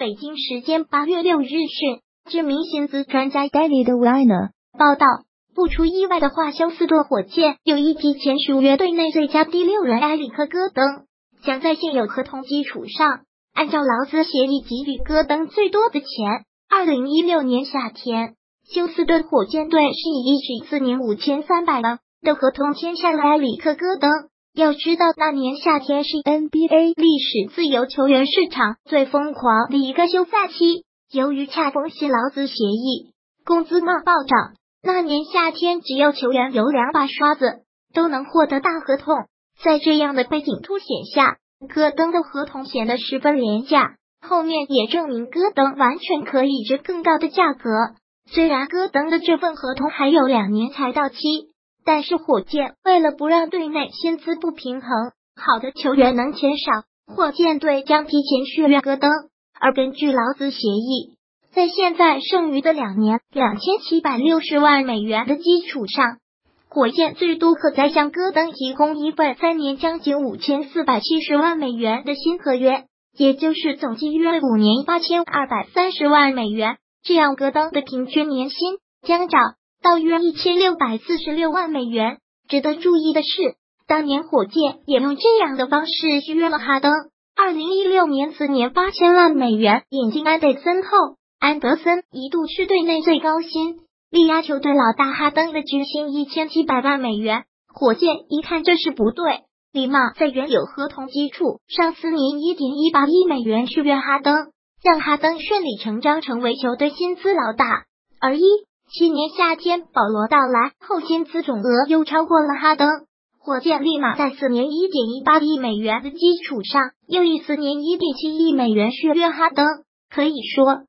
北京时间八月六日讯，知名薪资专家 David Weiner 报道，不出意外的话，休斯顿火箭有一批前续约队内最佳第六人埃里克戈登，将在现有合同基础上，按照劳资协议给予戈登最多的钱。二零一六年夏天，休斯顿火箭队是以一纸四年五千三百万的合同签下了埃里克戈登。要知道，那年夏天是 NBA 历史自由球员市场最疯狂的一个休赛期。由于恰逢新劳资协议，工资冒暴涨。那年夏天，只要球员有两把刷子，都能获得大合同。在这样的背景凸显下，戈登的合同显得十分廉价。后面也证明戈登完全可以值更高的价格。虽然戈登的这份合同还有两年才到期。但是火箭为了不让队内薪资不平衡，好的球员能减少，火箭队将提前续约戈登。而根据劳资协议，在现在剩余的两年两千七百六十万美元的基础上，火箭最多可再向戈登提供一份三年将近五千四百七十万美元的新合约，也就是总计约五年八千二百三十万美元。这样，戈登的平均年薪将涨。到约一千六百四十六万美元。值得注意的是，当年火箭也用这样的方式续约了哈登。二零一六年四年八千万美元引进安德森后，安德森一度是队内最高薪，力压球队老大哈登的军薪一千七百万美元。火箭一看这是不对，立马在原有合同基础上四年一点一八亿美元续约哈登，让哈登顺理成章成为球队薪资老大。而一去年夏天，保罗到来后，薪资总额又超过了哈登。火箭立马在四年一点一八亿美元的基础上，又以四年一点七亿美元续约哈登。可以说，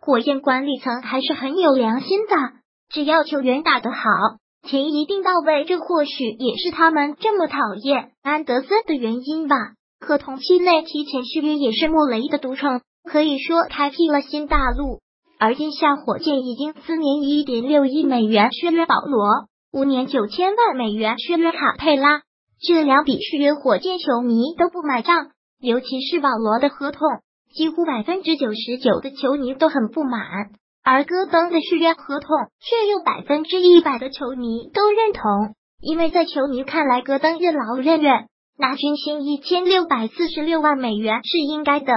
火箭管理层还是很有良心的。只要球员打得好，钱一定到位。这或许也是他们这么讨厌安德森的原因吧。合同期内提前续约也是莫雷的独创，可以说开辟了新大陆。而今夏火箭已经四年一点六亿美元续约保罗，五年九千万美元续约卡佩拉，这两笔续约火箭球迷都不买账，尤其是保罗的合同，几乎百分之九十九的球迷都很不满，而戈登的续约合同却有百分之一百的球迷都认同，因为在球迷看来，戈登任劳任怨，拿军薪一千六百四十六万美元是应该的。